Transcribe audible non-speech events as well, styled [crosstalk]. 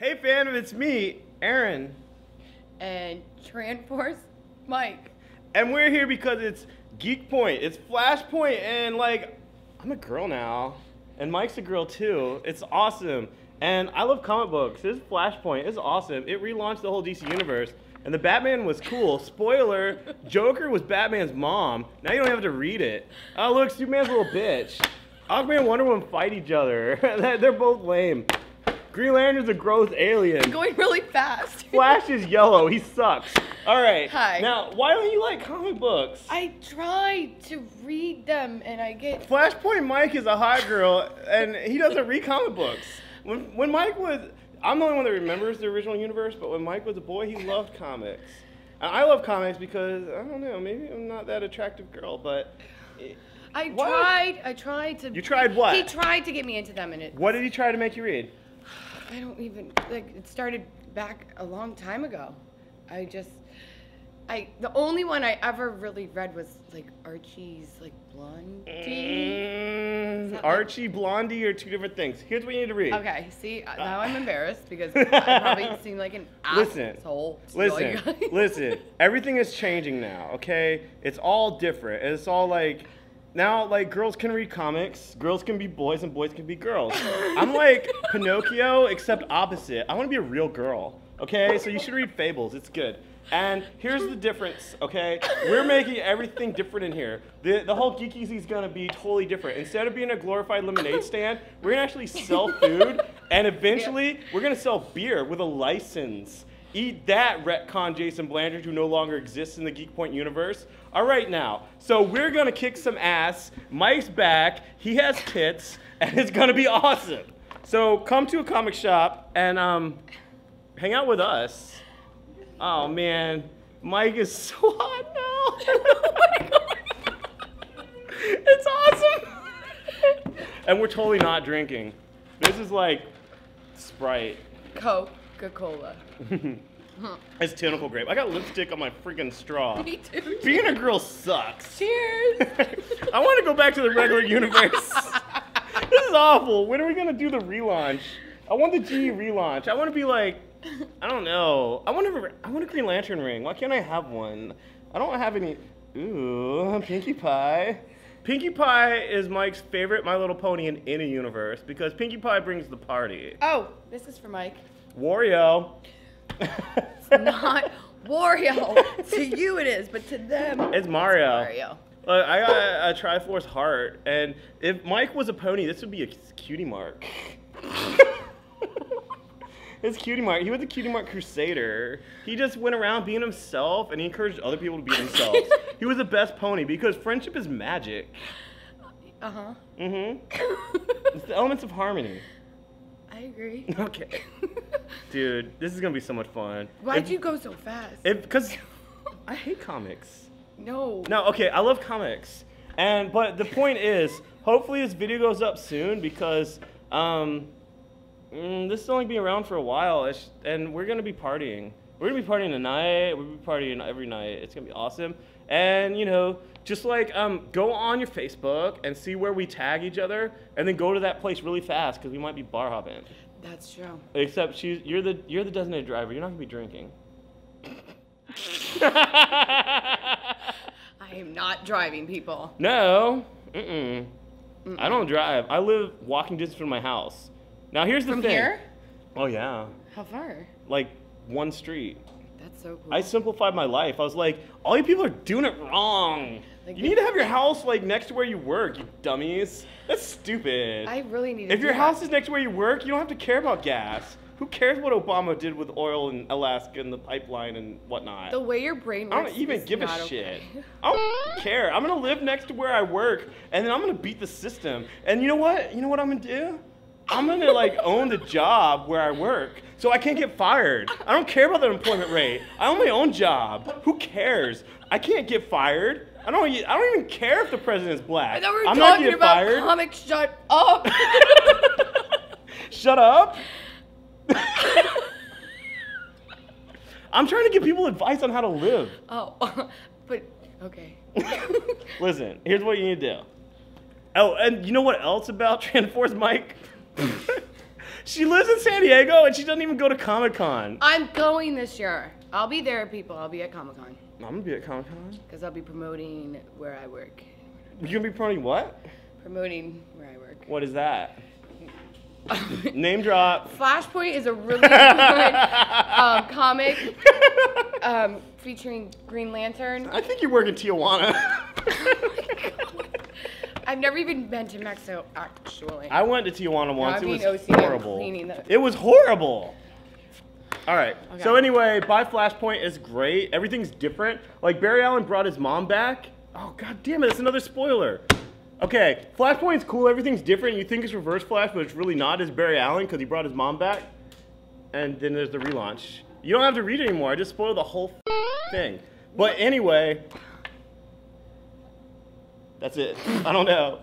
Hey fam, it's me, Aaron. And Triforce Mike. And we're here because it's Geek Point, it's Flashpoint, and like, I'm a girl now. And Mike's a girl too. It's awesome. And I love comic books. This Flashpoint. It's awesome. It relaunched the whole DC universe. And the Batman was cool. Spoiler, [laughs] Joker was Batman's mom. Now you don't have to read it. Oh, look, Superman's a little bitch. Aquaman and Wonder Woman fight each other. [laughs] They're both lame. Green Lantern's a gross alien. He's going really fast. [laughs] Flash is yellow. He sucks. All right. Hi. Now, why don't you like comic books? I try to read them and I get. Flashpoint Mike is a hot girl, and he doesn't read comic books. When, when Mike was, I'm the only one that remembers the original universe, but when Mike was a boy, he loved comics. And I love comics because, I don't know, maybe I'm not that attractive girl, but. I What? tried. I tried to. You tried what? He tried to get me into them, and it. What did he try to make you read? I don't even like. It started back a long time ago. I just. I the only one I ever really read was like Archie's like Blondie. Mm, that like- Archie, Blondie are two different things. Here's what you need to read. Okay, see uh, now I'm embarrassed because [laughs] I probably seem like an Listen, asshole. all Listen, listen. Everything is changing now. Okay, it's all different. It's all like now, like girls can read comics, girls can be boys, and boys can be girls. I'm like [laughs] Pinocchio, except opposite. I want to be a real girl. Okay, so you should read Fables. It's good. And here's the difference, okay? We're making everything different in here. The, the whole Geek Easy is gonna be totally different. Instead of being a glorified lemonade stand, we're gonna actually sell food, and [laughs] eventually we're gonna sell beer with a license. Eat that, retcon Jason Blanchard, who no longer exists in the Geek Point universe. All right, now, so we're gonna kick some ass. Mike's back, he has tits, and it's gonna be awesome. So come to a comic shop and um, hang out with us. Oh man, Mike is [laughs] so hot now. [laughs] it's awesome. and we're totally not drinking. This is like Sprite. Coca Cola. [laughs] It's tentacle grape. I got lipstick on my freaking straw. [laughs] Me too. Being a girl sucks. Cheers. [laughs] I want to go back to the regular universe. this is awful. When are we gonna do the relaunch? I want the G relaunch. I want to be like, I don't know. I want to. I want a Green Lantern ring. Why can't I have one? I don't have any. Ooh, Pinkie Pie. Pinkie Pie is Mike's favorite My Little Pony in any universe because Pinkie Pie brings the party. Oh, this is for Mike. Wario. Not Wario. [laughs] to you it is, but to them It's Mario. Mario. Look, I got a, a Triforce heart, and if Mike was a pony, this would be a cutie mark. [laughs] it's cutie mark. He was a cutie mark crusader. He just went around being himself, and he encouraged other people to be themselves. [laughs] he was the best pony because friendship is magic. Uh huh. Mm-hmm. It's the elements of harmony. I agree. Okay, dude, this is gonna be so much fun. Why'd If- you go so fast? Because [laughs] I hate comics. no. No, okay, I love comics. And but the point is, hopefully this video goes up soon because um mm, this is only be around for a while it's, and we're going to be partying. We're to be partying tonight. We'll be partying every night. It's going to be awesome. And you know, just like um go on your Facebook and see where we tag each other and then go to that place really fast cuz we might be bar hopping. That's true. Except she's you're the you're the designated driver. You're not going to be drinking. [laughs] I am not driving people. No. Mm-mm. I don't drive. I live walking distance from my house. Now here's the From thing. here? Oh yeah. How far? Like one street. That's so cool. I simplified my life. I was like, all you people are doing it wrong. Like you need to have your house like next to where you work, you dummies. That's stupid. I really need to if your do house is next to where you work, you don't have to care about gas. Who cares what Obama did with oil in Alaska and the pipeline and whatnot? The way your brain works. I don't even give a shit. okay. I don't care. I'm gonna live next to where I work, and then I'm gonna beat the system. And you know what? You know what I'm gonna do? I'm gonna like [laughs] own the job where I work, so I can't get fired. I don't care about the employment rate. I own my own job. Who cares? I can't get fired. I don't. I don't even care if the president's black. I thought we were I'm not talking getting about fired. comics. Shut [laughs] up. Shut up. [laughs] I'm trying to give people advice on how to live. oh, [laughs] but okay. Listen, here's what you need to do. Oh, and you know what else about Triforce Mike? she lives in San Diego and she doesn't even go to Comic Con. I'm going this year. I'll be there, people. I'll be at Comic Con I'm gonna be at Comic Con. because I'll be promoting where I work. You're gonna be promoting what? Promoting where I work. What is that? [laughs] Name drop. Flashpoint is a [laughs] really good um, comic um, featuring Green Lantern. I think you work in Tijuana. [laughs] I've never even been to Mexico, actually. I went to Tijuana once. I'm It was horrible. It was horrible. All right. So anyway, by Flashpoint is great. Everything's different. Like Barry Allen brought his mom back. Oh god damn it! That's another spoiler. Okay, Flashpoint's cool. Everything's different. You think it's Reverse Flash, but it's really not. It's Barry Allen because he brought his mom back. And then there's the relaunch. You don't have to read it anymore. I just spoiled the whole thing. But anyway, that's it. [laughs] I don't know.